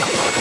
Come on.